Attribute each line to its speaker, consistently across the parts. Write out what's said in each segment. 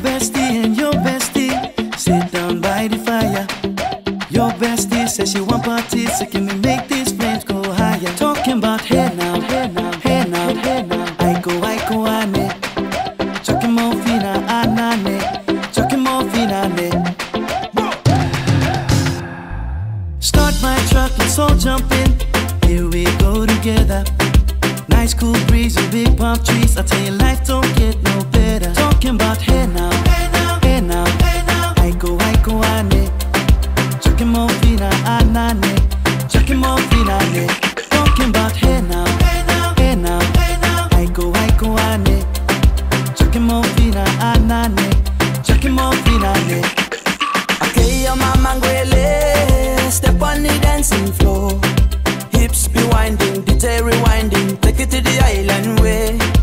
Speaker 1: bestie and your bestie sit down by the fire. Your bestie says she want party, so can we make these flames go higher? Talking about hey now, hey now, hey now, hey now. Iko, I go, I me. Talking more fina, ah, ah, anane. talking more fina, ah, ne. Start my truck, let's all jump in. Here we go together. Nice cool breeze and big palm trees. I tell you. Iko, ane. Chucking more fina, anane. Chucking more fina. Talking about hey now, hey now, hey now, hey now. Iko, ane. Chucking more fina, anane. Chucking more fina, ne.
Speaker 2: Okay, your mama ngwele Step on the dancing floor Hips be winding, DJ rewinding Take it to the island way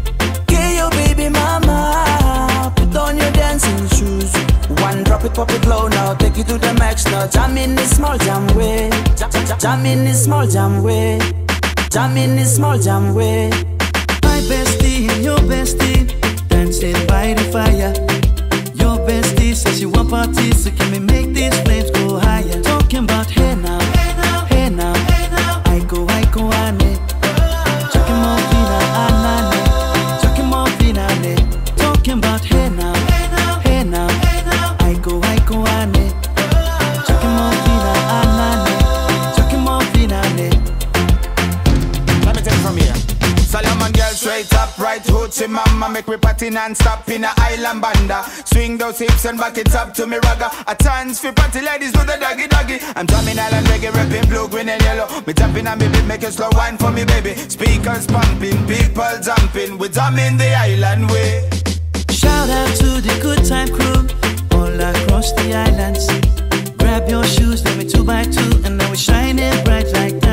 Speaker 2: drop it, pop it low now. Take it to the max now. Jam in this small jam way. Jam in this small jam way. Jam in this small jam way.
Speaker 1: My bestie your bestie
Speaker 3: Solomon girl straight up, right hoochie mama Make me party non-stop in a island banda. Swing those hips and back it up to me ragga. A chance for party ladies do the doggy doggy. I'm drumming island reggae, rapping blue, green and yellow. Me jumping on me beat, make a slow wine for me baby. Speakers pumping, people jumping. We drumming the island way.
Speaker 1: Shout out to the good time crew all across the islands. Grab your shoes, let me two by two, and now we're shining bright like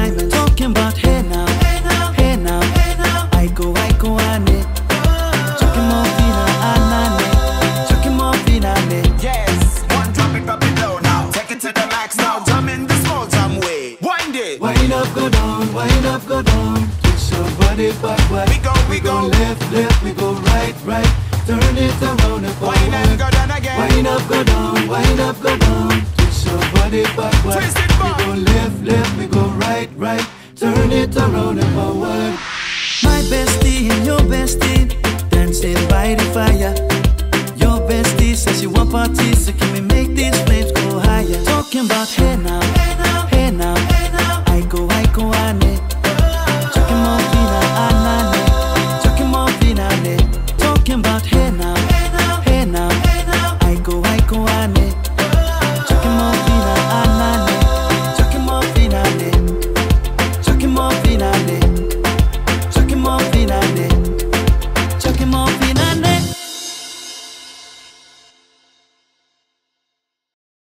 Speaker 1: go down, wind up, go down. Twist your body backward.
Speaker 3: We go, we go.
Speaker 1: left, left, we go right, right. Turn it around and forward.
Speaker 3: Wind and go down again
Speaker 1: Wind up, go down, wind up, go down. Twist your body backward.
Speaker 3: Twist it back.
Speaker 1: We go left, left, we go right, right. Turn it around and forward. My bestie and your bestie dancing by the fire. About hey now,